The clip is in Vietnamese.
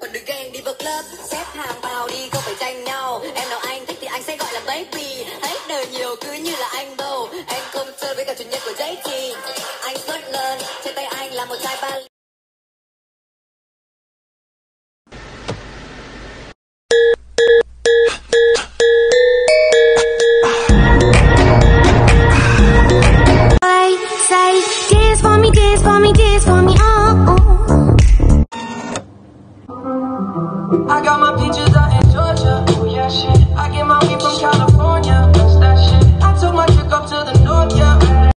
Còn đứa gang đi vào club Xếp hàng vào đi không phải tranh nhau? Em nào anh thích thì anh sẽ gọi là baby. Hết đời nhiều cứ như là anh bầu. Em không chơi với cả chủ nhân của JT me, dance for me, oh. oh. I got my peaches out